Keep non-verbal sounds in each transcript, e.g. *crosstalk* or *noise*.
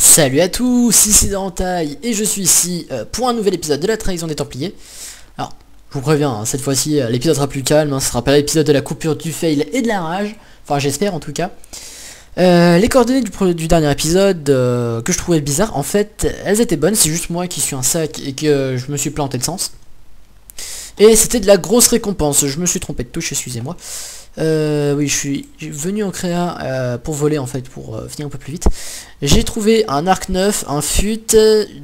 Salut à tous, ici Dentaille et je suis ici euh, pour un nouvel épisode de la trahison des Templiers. Alors, je vous préviens, hein, cette fois-ci euh, l'épisode sera plus calme, hein, ce sera pas l'épisode de la coupure du fail et de la rage, enfin j'espère en tout cas. Euh, les coordonnées du, dernier épisode que je trouvais bizarre, en fait elles étaient bonnes, c'est juste moi qui suis un sac et que je me suis planté de sens. Et c'était de la grosse récompense, je me suis trompé de touche, excusez-moi. Euh, oui, je suis venu en créa euh, pour voler en fait, pour euh, finir un peu plus vite. J'ai trouvé un arc neuf, un fut,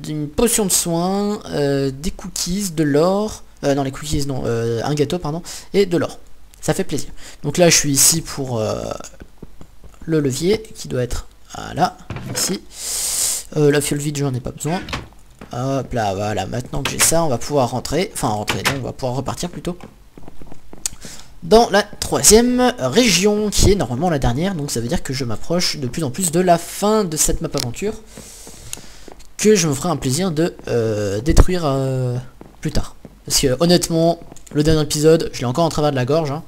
une potion de soin, euh, des cookies, de l'or, euh, non les cookies non, un gâteau pardon, et de l'or. Ça fait plaisir. Donc là je suis ici pour le levier qui doit être là, ici. Euh, la fiole vide j'en ai pas besoin. Hop là, voilà, maintenant que j'ai ça, on va pouvoir rentrer, enfin rentrer, non, on va pouvoir repartir plutôt dans la troisième région, qui est normalement la dernière, donc ça veut dire que je m'approche de plus en plus de la fin de cette map aventure, que je me ferai un plaisir de euh, détruire euh, plus tard. Parce que honnêtement, le dernier épisode, je l'ai encore en travers de la gorge. hein.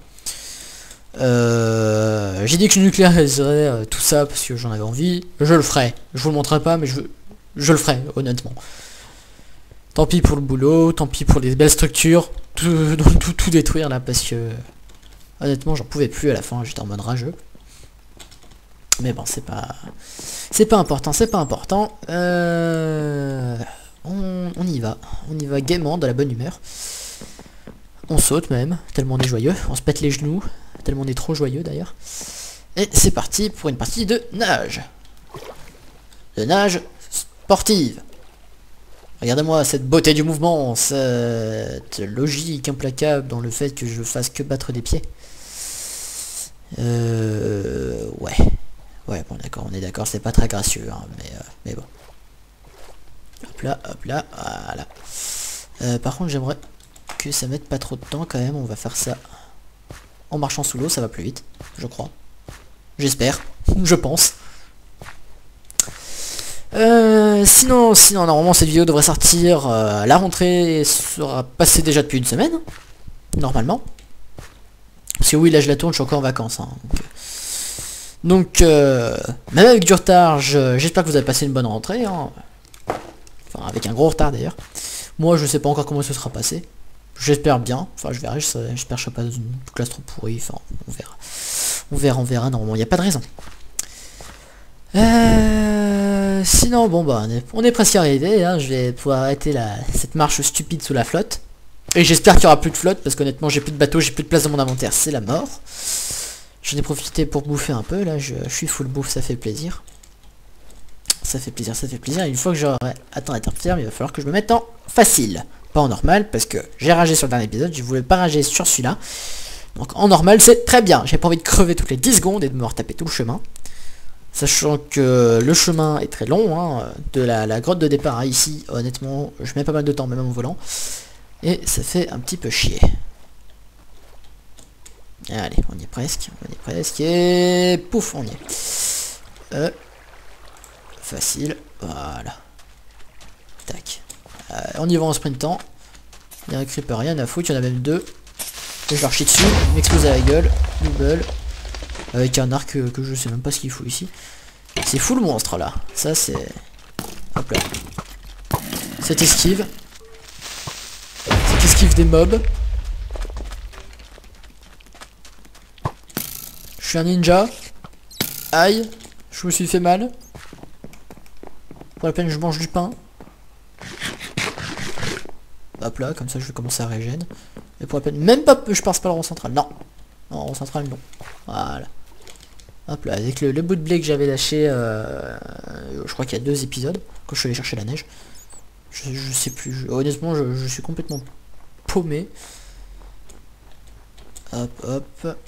Euh, J'ai dit que je nucléariserais euh, tout ça parce que j'en avais envie. Je le ferai. Je vous le montrerai pas, mais je, je le ferai, honnêtement. Tant pis pour le boulot, tant pis pour les belles structures, tout, *laughs* tout, tout détruire là parce que Honnêtement, j'en pouvais plus à la fin, j'étais en mode rageux. Mais bon, c'est pas... C'est pas important, c'est pas important. Euh... On, y va. On y va gaiement, dans la bonne humeur. On saute même, tellement on est joyeux. On se pète les genoux, tellement on est trop joyeux d'ailleurs. Et c'est parti pour une partie de nage. De nage sportive. Regardez-moi cette beauté du mouvement, cette logique implacable dans le fait que je fasse que battre des pieds. Euh, ouais. Ouais, bon d'accord, on est d'accord, c'est pas très gracieux, hein, mais, euh, mais bon. Hop là, hop là, voilà. Euh, par contre, j'aimerais que ça mette pas trop de temps quand même, on va faire ça en marchant sous l'eau, ça va plus vite, je crois. J'espère, *laughs* je pense. Euh, sinon, sinon, normalement cette vidéo devrait sortir euh, la rentrée sera passée déjà depuis une semaine, normalement. Parce que oui, là je la tourne, je suis encore en vacances. hein, donc, euh, euh, même avec du retard, je- j'espère que vous avez passé une bonne rentrée. hein. Enfin, avec un gros retard d'ailleurs. Moi, je sais pas encore comment ce sera passé. J'espère bien. Enfin, je verrai. J'espère que je serai pas dans une classe trop pourrie. Enfin, on verra. On verra, on verra. Normalement, il n'y a pas de raison. Euh, sinon, bon bah, on est, presque arrivé. hein, Je vais pouvoir arrêter cette marche stupide sous la flotte. Et j'espère qu'il y aura plus de flotte parce qu'honnêtement, j'ai plus de bateau, j'ai plus de place dans mon inventaire. C'est la mort. J'en ai profité pour bouffer un peu. Là, je, suis full bouffe, ça fait plaisir. Ça fait plaisir, ça fait plaisir. Et une fois que j'aurai atteint la terre ferme, il va falloir que je me mette en facile. Pas en normal parce que j'ai ragé sur le dernier épisode. Je voulais pas rager sur celui-là. Donc en normal, c'est très bien. J'ai pas envie de crever toutes les 10 secondes et de me retaper tout le chemin. Sachant que le chemin est très long, hein, de la, la grotte de départ à ici, honnêtement, je mets pas mal de temps, même en volant. Et ça fait un petit peu chier. Allez, on y est presque, on y est presque, et pouf, on y est. Euh, facile, voilà. Tac. Euh, on y va en sprintant. Il y a un creeper, rien à foutre, il y en a même deux. Et je leur chie dessus, m'explose à la gueule, double. Avec un arc euh, que je sais même pas ce qu'il faut ici. C'est fou le monstre là. Ça c'est... Hop là. Cette esquive. Des mobs. Je suis un ninja. Aïe. Je me suis fait mal. Pour la peine je mange du pain. Hop là, comme ça je vais commencer à régène. Et pour la peine, même pas, je passe pas le rond central. Non. Non, rond central non. Voilà. Hop là, avec le, bout de blé que j'avais lâché, euh, je crois qu'il y a deux épisodes, quand je suis allé chercher la neige. Je, je sais plus, je- honnêtement je, je suis complètement paumé. Hop, hop.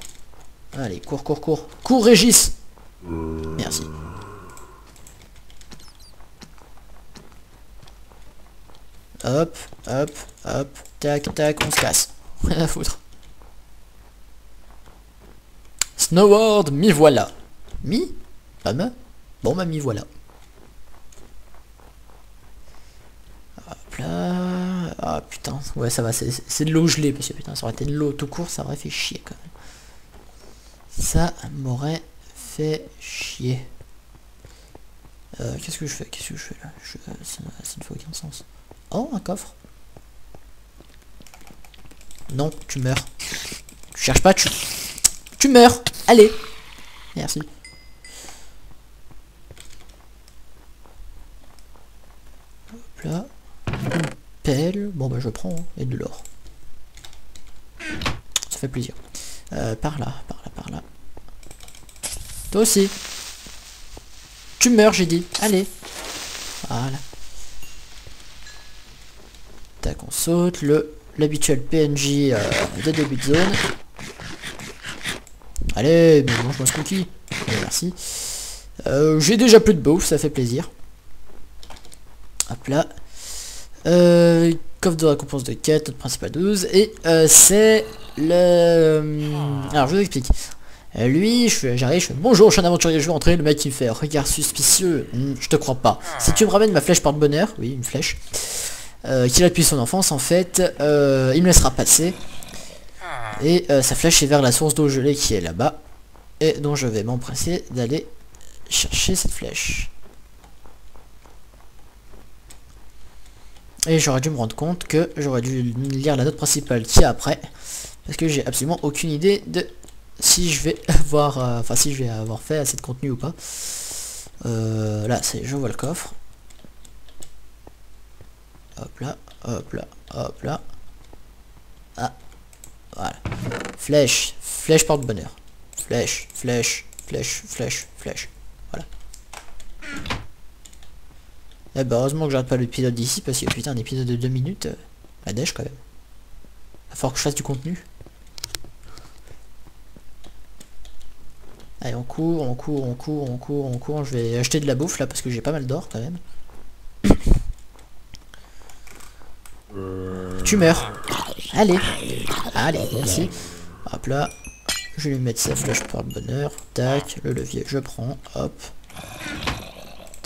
Allez, cours, cours, cours. Cours Régis Merci. Hop, hop, hop, tac, tac, on se casse. Rien *laughs* à foutre. Snowboard, m'y voilà. Mi Pas Bon bah m'y voilà. Ah putain, ouais ça va, c'est de l'eau gelée, parce que putain, ça aurait été de l'eau tout court, ça aurait fait chier quand même. Ça m'aurait fait chier. Euh, Qu'est-ce que je fais? Qu'est-ce que je fais là? Euh, Ça ça ne fait aucun sens. Oh, un coffre. Non, tu meurs. Tu cherches pas, tu... Tu meurs Allez Merci. Hop là. Bon bah je prends. hein, Et de l'or. Ça fait plaisir. Euh, par là, par là, par là. Toi aussi. Tu meurs, j'ai dit. Allez. Voilà. Tac, on saute. Le l'habituel PNJ euh, de début de zone. Allez, mais mange-moi ce cookie. Allez, merci. Euh, j'ai déjà plus de bouffe, ça fait plaisir. Hop là. Euh, coffre de récompense de quête, notre principal 12. Et euh, c'est le... euh, Alors je vous explique. Euh, lui, j'arrive, je fais bonjour, je suis un aventurier, je vais entrer. Le mec il me fait regard suspicieux. Hmm, je te crois pas. Si tu me ramènes ma flèche porte-bonheur, oui, une flèche, euh, qu'il a depuis son enfance en fait, euh, il me laissera passer. Et euh, sa flèche est vers la source d'eau gelée qui est là-bas. Et dont je vais m'empresser d'aller chercher cette flèche. Et j'aurais dû me rendre compte que j'aurais dû lire la note principale qui après. Parce que j'ai absolument aucune idée de si je vais *laughs* avoir... euh, Enfin si je vais avoir fait assez de contenu ou pas. Euh, là, c'est je vois le coffre. Hop là, hop là, hop là. Ah, voilà. Flèche, flèche porte-bonheur. Flèche, flèche, flèche, flèche, flèche. Voilà. Eh ben, heureusement que j'arrête pas l'épisode d'ici, parce que putain, un épisode de 2 minutes, euh, la dèche quand même. Va falloir que je fasse du contenu. Allez, on court, on court, on court, on court, on court. Je vais acheter de la bouffe là, parce que j'ai pas mal d'or quand même. Tu meurs. Allez. Allez, merci. Hop là. Je vais lui mettre sa flèche pour le bonheur. Tac, le levier, je prends. Hop.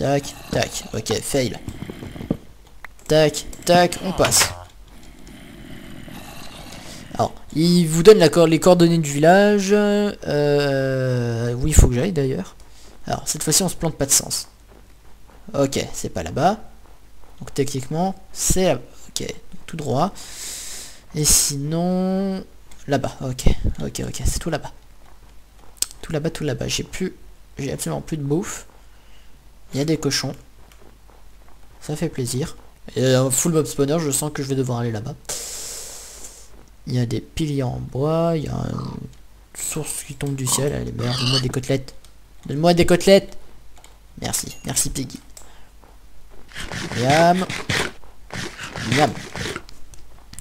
Tac, tac. Ok, fail. Tac, tac, on passe. Alors, il vous donne les coordonnées du village. Euh, oui, il faut que j'aille d'ailleurs. Alors, cette fois-ci, on se plante pas de sens. Ok, c'est pas là-bas. Donc, techniquement, c'est là Ok, tout droit. Et sinon... Là-bas, ok, ok, ok, c'est tout là-bas. Tout là-bas, tout là-bas. J'ai plus... J'ai absolument plus de bouffe. Il y a des cochons. Ça fait plaisir. Et un full mob spawner, je sens que je vais devoir aller là-bas. Il y a des piliers en bois, il y a une source qui tombe du ciel, allez merde, donne-moi des côtelettes. Donne-moi des côtelettes Merci, merci Piggy. Miam.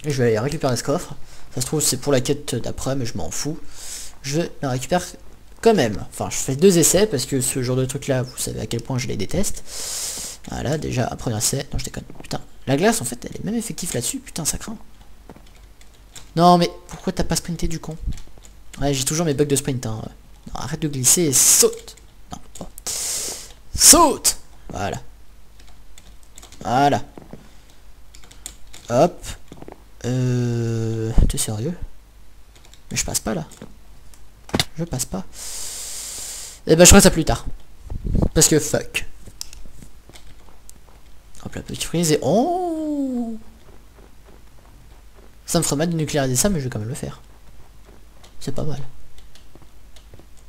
Et je vais aller récupérer ce coffre. Ça se trouve c'est pour la quête d'après, mais je m'en fous. Je la récupère quand même. Enfin, je fais deux essais parce que ce genre de truc là, vous savez à quel point je les déteste. Voilà, déjà, un premier essai. Non, je déconne. Putain, la glace en fait, elle est même effective là-dessus. Putain, ça craint. Non, mais pourquoi t'as pas sprinté du con? Ouais, j'ai toujours mes bugs de sprint. Hein. Non, arrête de glisser et saute. Non, bon. Saute Voilà. Voilà. Hop. Euh... T'es sérieux? Mais je passe pas là. Je passe pas. Eh ben je ferai ça plus tard. Parce que fuck. Hop la petite frise et... Oh Ça me ferait mal de nucléariser ça, mais je vais quand même le faire. C'est pas mal.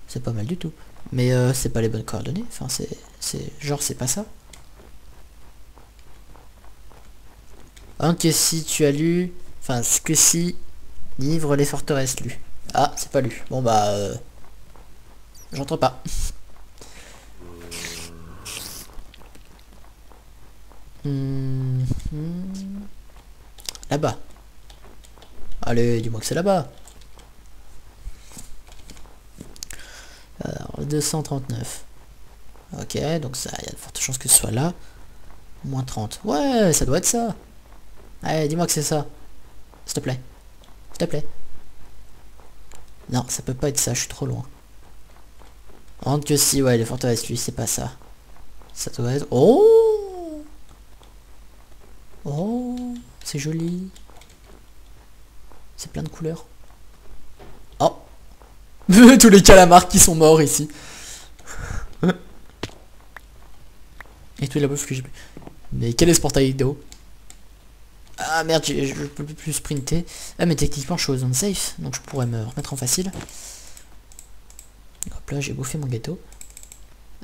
C'est pas mal du tout. Mais euh, c'est pas les bonnes coordonnées. Enfin, c'est... Genre, c'est pas ça. Hein, que si tu as lu... Enfin, ce que si... Livre les forteresses lu. Ah, c'est pas lu. Bon bah... Euh... J'entre pas. Hmm. Là-bas. Allez, dis-moi que c'est là-bas. Alors, 239. Ok, donc ça, il y a de fortes chances que ce soit là. Moins 30. Ouais, ça doit être ça. Allez, dis-moi que c'est ça. S'il te plaît. S'il te plaît. Non, ça peut pas être ça, je suis trop loin. Rentre que si, ouais, les forteresses, lui, c'est pas ça. Ça doit être... Oh Oh C'est joli. C'est plein de couleurs. Oh *laughs* Tous les calamars qui sont morts ici. *laughs* Et tout la bouffe que j'ai. Mais quel est ce portail d'eau Ah merde, je peux plus sprinter. Ah mais techniquement je suis aux zone safe, donc je pourrais me remettre en facile. Hop là, j'ai bouffé mon gâteau.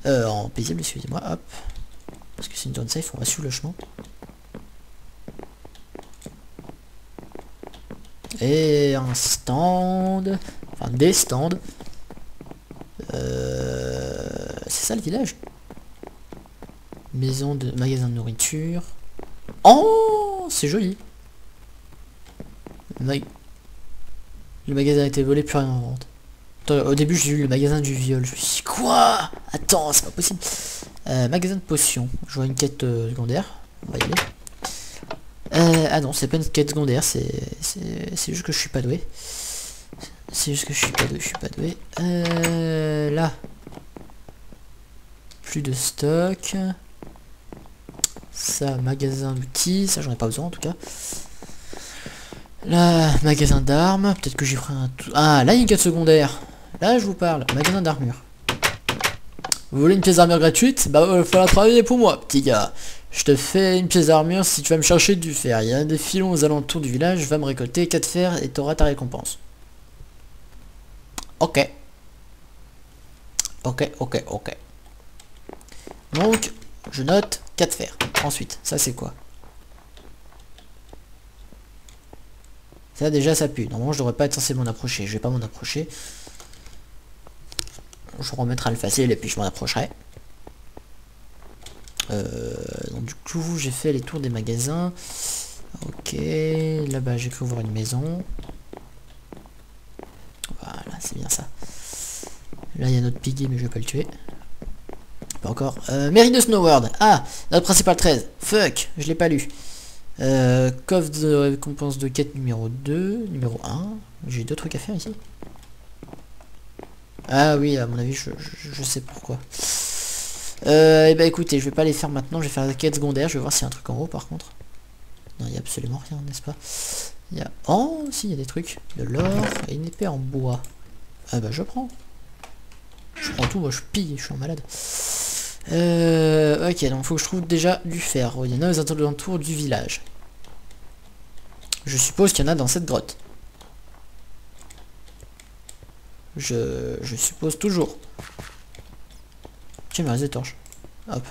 Euh, en paisible, excusez-moi, hop. Parce que c'est une zone safe, on va suivre le chemin. Et un stand. Enfin, des stands. Euh, c'est ça le village? Maison de magasin de nourriture. Oh C'est joli. Le magasin a été volé, plus rien en vente. Au début j'ai eu le magasin du viol. Je me suis dit quoi? Attends, c'est pas possible. Euh, magasin de potions. Je vois une quête euh, secondaire. Euh, ah non, c'est pas une quête secondaire, c'est juste que je suis pas doué. C'est juste que je suis pas doué, je suis pas doué. Euh, là. Plus de stock. Ça, magasin d'outils, ça j'en ai pas besoin en tout cas. Là, magasin d'armes, peut-être que j'y ferai un... Ah, là il y a une quête secondaire. Là je vous parle, magasin d'armure. Vous voulez une pièce d'armure gratuite? Bah il va falloir travailler pour moi, petit gars. Je te fais une pièce d'armure si tu vas me chercher du fer. Il y a des filons aux alentours du village, va me récolter 4 fers et t'auras ta récompense. Ok. Ok, ok, ok. Donc, je note 4 fers. Ensuite, ça c'est quoi? Ça déjà ça pue. Normalement je devrais pas être censé m'en approcher. Je vais pas m'en approcher. Je remettrai le facile et puis je m'en approcherai. Euh, du coup j'ai fait les tours des magasins. Ok, là-bas j'ai cru voir une maison. Voilà, c'est bien ça. Là il y a notre piggy mais je vais pas le tuer. Pas encore. Euh, mairie de Snowworld. Ah, notre principal 13. Fuck, je l'ai pas lu. Euh, coffre de récompense de quête numéro 2, numéro 1. J'ai deux trucs à faire ici. Ah oui, à mon avis, je sais pourquoi. Euh, et eh bah ben, écoutez, je vais pas les faire maintenant, je vais faire la quête secondaire, je vais voir s'il y a un truc en haut par contre. Non, il y a absolument rien, n'est-ce pas? Il y a... Oh, si, il y a des trucs. De l'or et une épée en bois. Ah bah je prends. Je prends tout, moi je pille, je suis un malade. Euh, ok, donc faut que je trouve déjà du fer. il y en a aux alentours du village. Je suppose qu'il y en a dans cette grotte. Je, je suppose toujours. Tiens, mais des torches. Hop.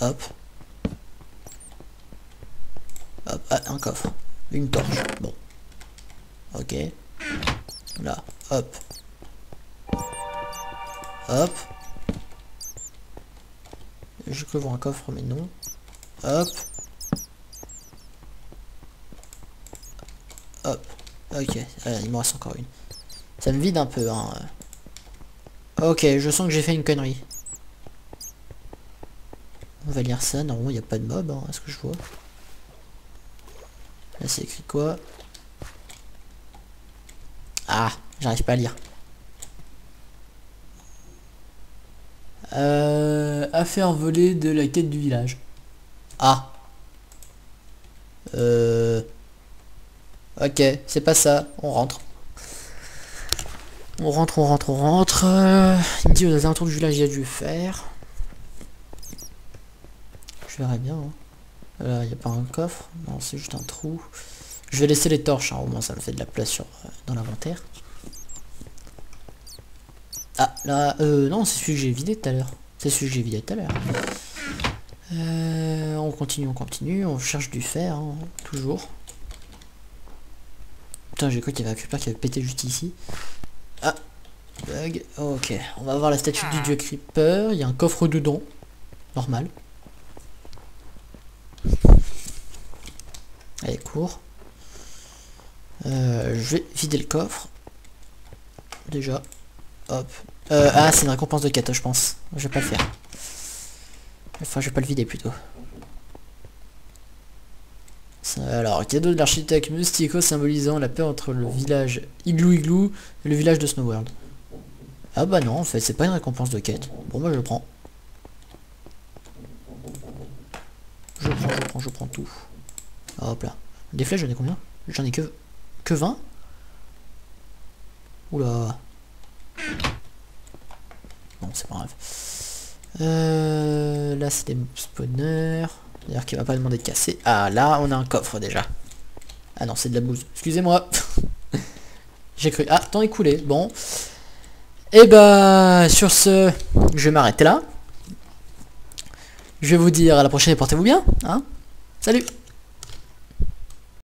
Hop. Hop. Ah, un coffre. Une torche. Bon. Ok. Là. Hop. Hop. Je peux voir un coffre, mais non. Hop. Hop. Ok. il me reste encore une. Ça me vide un peu, hein. Ok, je sens que j'ai fait une connerie. On va lire ça. Normalement, il n'y a pas de mob, hein, est-ce que je vois Là, c'est écrit quoi? Ah, j'arrive pas à lire. Euh, affaire volée de la quête du village. Ah. Euh... Ok, c'est pas ça. On rentre. On rentre, on rentre, on rentre. il me dit aux alentours du village il y a du fer. Je verrai bien. Hein. Là, il n'y a pas un coffre. Non, c'est juste un trou. Je vais laisser les torches, hein. au moins ça me fait de la place sur, euh, dans l'inventaire. Ah, là, euh, non, c'est celui que j'ai vidé tout à l'heure. C'est celui que j'ai vidé tout à l'heure. Euh, on continue, on continue, on cherche du fer, hein, toujours. Putain, j'ai cru qu'il y avait un creeper qui avait pété juste ici. Ah Bug. Ok, on va voir la statue du dieu Creeper. Il y a un coffre dedans. Normal. Allez, cours. Euh, je vais vider le coffre. Déjà. Hop. Euh, ah, c'est une récompense de 4, je pense. Je vais pas le faire. Enfin, je vais pas le vider plutôt. Alors, cadeau de l'architecte Mustico symbolisant la paix entre le village Igloo Igloo et le village de Snowworld. Ah bah non, en fait, c'est pas une récompense de quête. Bon, moi je le prends. Je prends, je prends, je prends tout. Hop là. Des flèches, j'en ai combien? J'en ai que... Que 20 Oula. Bon, c'est pas grave. Euh, là, c'est des spawners. D'ailleurs, qui m'a pas demandé de casser. Ah, là, on a un coffre déjà. Ah non, c'est de la bouse. Excusez-moi. *laughs* J'ai cru. Ah, temps écoulé. Bon. Et bah, sur ce, je vais m'arrêter là. Je vais vous dire à la prochaine et portez-vous bien. Hein Salut